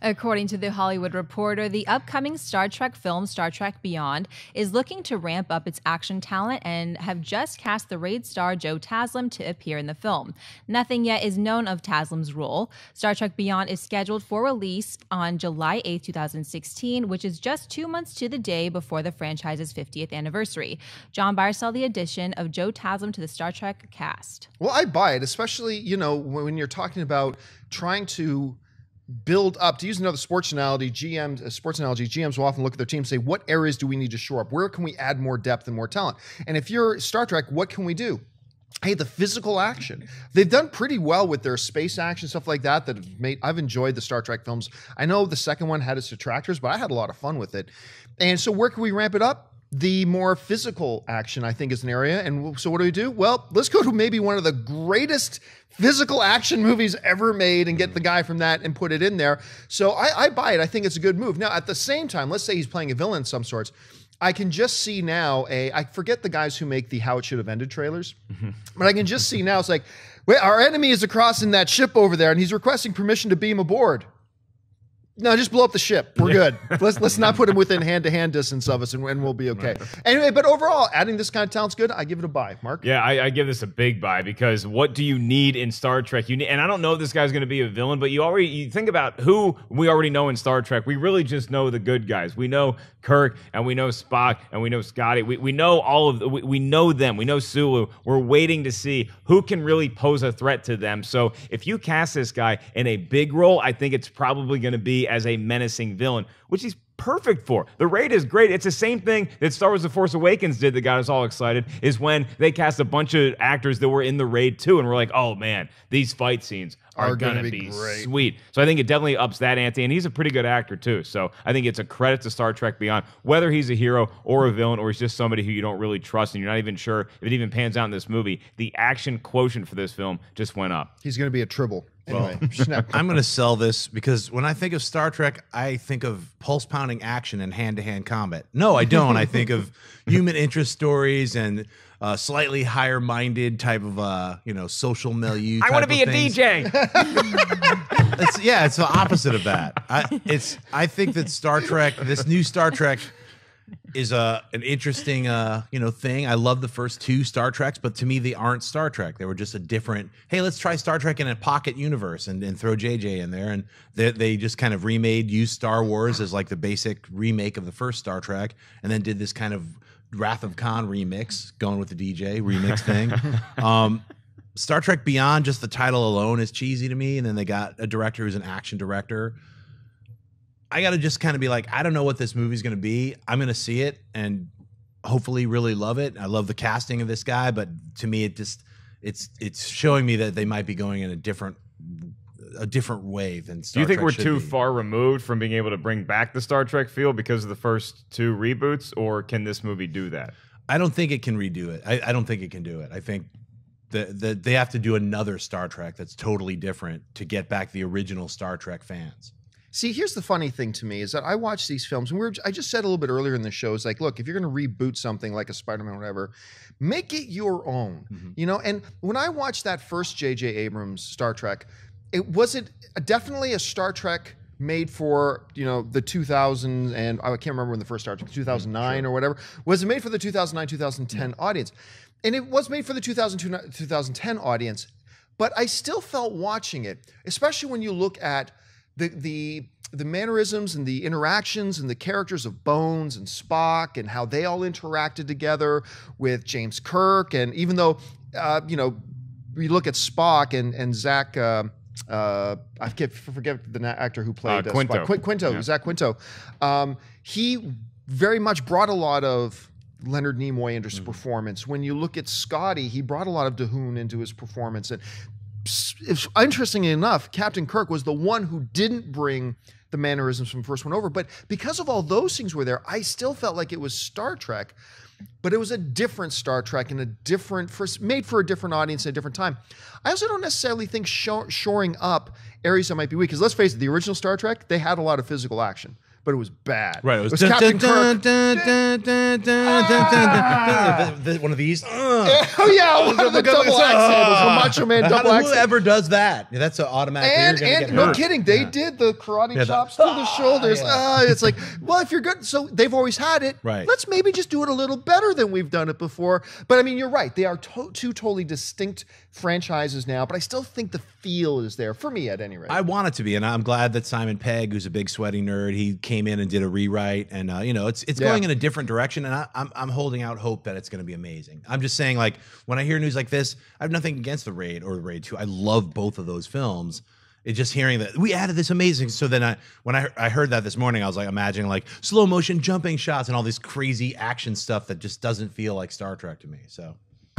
According to the Hollywood Reporter, the upcoming Star Trek film, Star Trek Beyond, is looking to ramp up its action talent and have just cast the raid star Joe Taslim to appear in the film. Nothing yet is known of Taslim's role. Star Trek Beyond is scheduled for release on July 8, 2016, which is just two months to the day before the franchise's 50th anniversary. John Byer saw the addition of Joe Taslim to the Star Trek cast. Well, I buy it, especially, you know, when you're talking about trying to build up to use another sports analogy gms uh, sports analogy gms will often look at their team and say what areas do we need to shore up? Where can we add more depth and more talent? And if you're star trek what can we do? Hey the physical action. They've done pretty well with their space action stuff like that that have made i've enjoyed the star trek films. I know the second one had its detractors but i had a lot of fun with it. And so where can we ramp it up the more physical action, I think, is an area. And so, what do we do? Well, let's go to maybe one of the greatest physical action movies ever made and get the guy from that and put it in there. So, I, I buy it. I think it's a good move. Now, at the same time, let's say he's playing a villain of some sorts. I can just see now a, I forget the guys who make the How It Should Have Ended trailers, but I can just see now it's like, wait, our enemy is across in that ship over there and he's requesting permission to beam aboard. No, just blow up the ship. We're good. Let's let's not put him within hand to hand distance of us, and, and we'll be okay. Anyway, but overall, adding this kind of talent's good. I give it a buy. Mark. Yeah, I, I give this a big buy because what do you need in Star Trek? You need, and I don't know if this guy's going to be a villain, but you already you think about who we already know in Star Trek. We really just know the good guys. We know Kirk, and we know Spock, and we know Scotty. We, we know all of the, we, we know them. We know Sulu. We're waiting to see who can really pose a threat to them. So if you cast this guy in a big role, I think it's probably going to be as a menacing villain, which he's perfect for. The raid is great. It's the same thing that Star Wars The Force Awakens did that got us all excited is when they cast a bunch of actors that were in the raid too and we're like, "Oh man, these fight scenes are, Are going gonna be be, sweet." So I think it definitely ups that ante and he's a pretty good actor too. So I think it's a credit to Star Trek Beyond whether he's a hero or a villain or he's just somebody who you don't really trust and you're not even sure if it even pans out in this movie. The action quotient for this film just went up. He's going to be a tribble. Anyway, snap. I'm going to sell this because when I think of Star Trek, I think of pulse pounding action and hand to hand combat. No, I don't. I think of human interest stories and uh, slightly higher minded type of uh, you know social milieu. I want to be a things. DJ. It's, yeah, it's the opposite of that. I, it's I think that Star Trek, this new Star Trek, is a an interesting uh you know thing. I love the first two Star Treks, but to me they aren't Star Trek. They were just a different. Hey, let's try Star Trek in a pocket universe and, and throw JJ in there, and they they just kind of remade, used Star Wars as like the basic remake of the first Star Trek, and then did this kind of Wrath of Khan remix, going with the DJ remix thing. Um, Star Trek Beyond, just the title alone is cheesy to me, and then they got a director who's an action director. I got to just kind of be like, I don't know what this movie's going to be. I'm going to see it and hopefully really love it. I love the casting of this guy, but to me, it just it's it's showing me that they might be going in a different a different way than. Star Do you think Trek we're too be. far removed from being able to bring back the Star Trek feel because of the first two reboots, or can this movie do that? I don't think it can redo it. I, I don't think it can do it. I think that the, they have to do another Star Trek that's totally different to get back the original Star Trek fans. See, here's the funny thing to me is that I watch these films, and we are I just said a little bit earlier in the show, is like, look, if you're going to reboot something like a Spider-Man or whatever, make it your own, mm-hmm. you know. And when I watched that first J.J. Abrams Star Trek, it was it uh, definitely a Star Trek made for you know the 2000s and oh, I can't remember when the first Star Trek mm, 2009 or whatever was it made for the 2009 mm. 2010 audience, and it was made for the 2002 2010 audience, but I still felt watching it, especially when you look at the the the mannerisms and the interactions and the characters of Bones and Spock and how they all interacted together with James Kirk and even though uh, you know we look at Spock and and Zach. Uh, uh, I forget, forget the actor who played Uh, uh, Quinto. Spock. Qu- Quinto, Yeah. Zach Quinto. Um, he very much brought a lot of Leonard Nimoy into his performance. When you look at Scotty, he brought a lot of Doohan into his performance. And if, interestingly enough, Captain Kirk was the one who didn't bring the mannerisms from the first one over. But because of all those things were there, I still felt like it was Star Trek, but it was a different Star Trek and a different, for, made for a different audience at a different time. I also don't necessarily think shoring up areas that might be weak. Because let's face it, the original Star Trek, they had a lot of physical action. But it was bad. Right. It was, Captain Kirk. one of these. Oh yeah, one of the double axe handles, the Macho Man double axe. Whoever does that, yeah, that's an automatic. And and no hurt. kidding, they Yeah. did the karate Yeah, the- chops to the shoulders. Ah, it's like, well, if you're good, so they've always had it. Right. Let's maybe just do it a little better than we've done it before. But I mean, you're right; they are to- two totally distinct franchises now. But I still think the feel is there for me, at any rate. I want it to be, and I'm glad that Simon Pegg, who's a big sweaty nerd, he came in and did a rewrite, and uh, you know, it's it's Yeah. going in a different direction, and I, I'm I'm holding out hope that it's going to be amazing. I'm just saying, like when I hear news like this, I have nothing against the Raid or the Raid Two. I love both of those films. It's just hearing that we added this amazing. So then I when I I heard that this morning, I was like imagining like slow motion jumping shots and all this crazy action stuff that just doesn't feel like Star Trek to me. So